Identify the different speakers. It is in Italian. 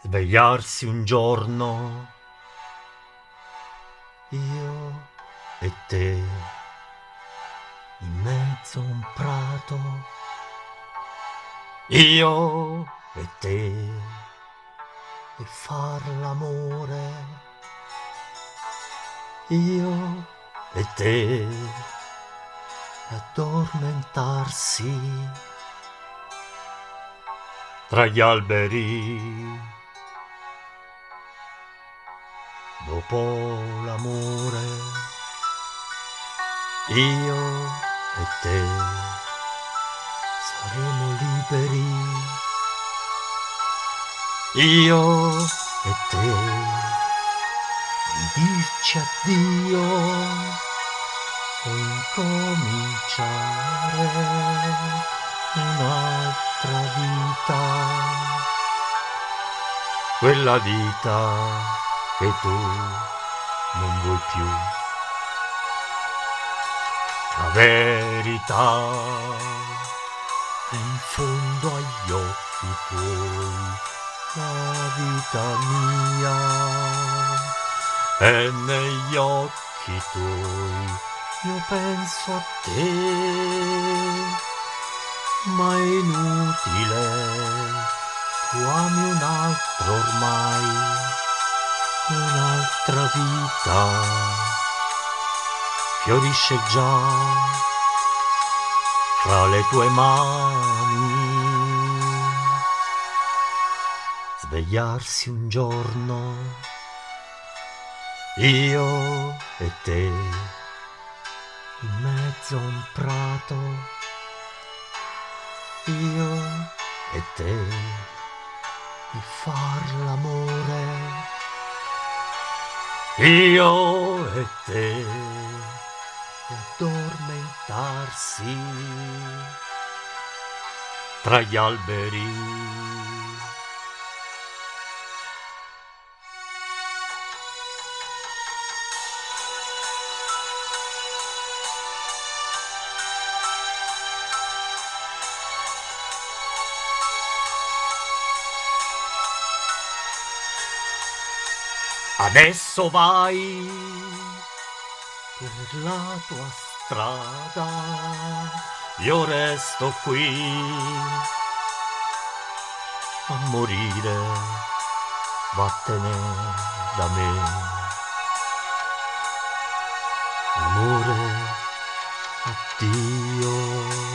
Speaker 1: svegliarsi un giorno, io e te, in mezzo a un prato, io e te, e far l'amore, io e te, addormentarsi. Tra gli alberi dopo l'amore, io e te saremo liberi, io e te di dirci addio o incominciare un'altra vita, quella vita che tu non vuoi più. La verità è in fondo agli occhi tuoi, la vita mia è negli occhi tuoi, io penso a te, ma è inutile, tu ami un altro ormai un'altra vita. Fiorisce già fra le tue mani. Svegliarsi un giorno, io e te, in mezzo a un prato, io e te, e far l'amore io e te e addormentarsi tra gli alberi. Adesso vai per la tua strada, io resto qui a morire, vattene da me. Amore, addio.